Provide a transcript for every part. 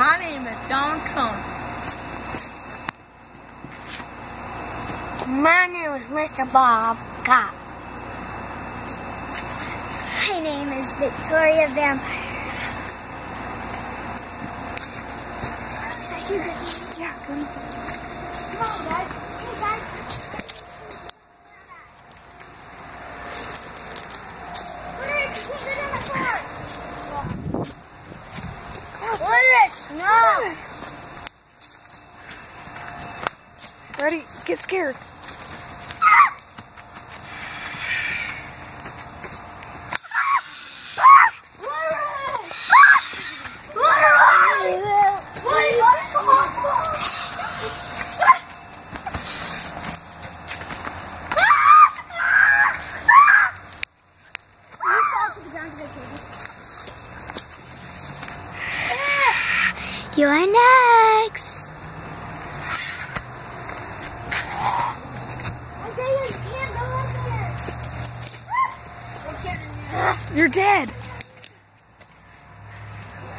My name is Don Trump. My name is Mr. Bob Cop. My name is Victoria Vampire. Come on, guys. Ready? Get scared. You're next. You're dead.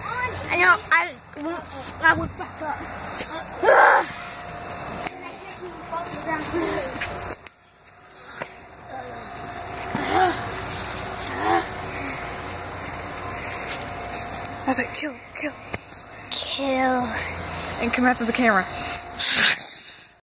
I know. I won't. I would back up. I was like, kill, kill. Kill. And come after the camera.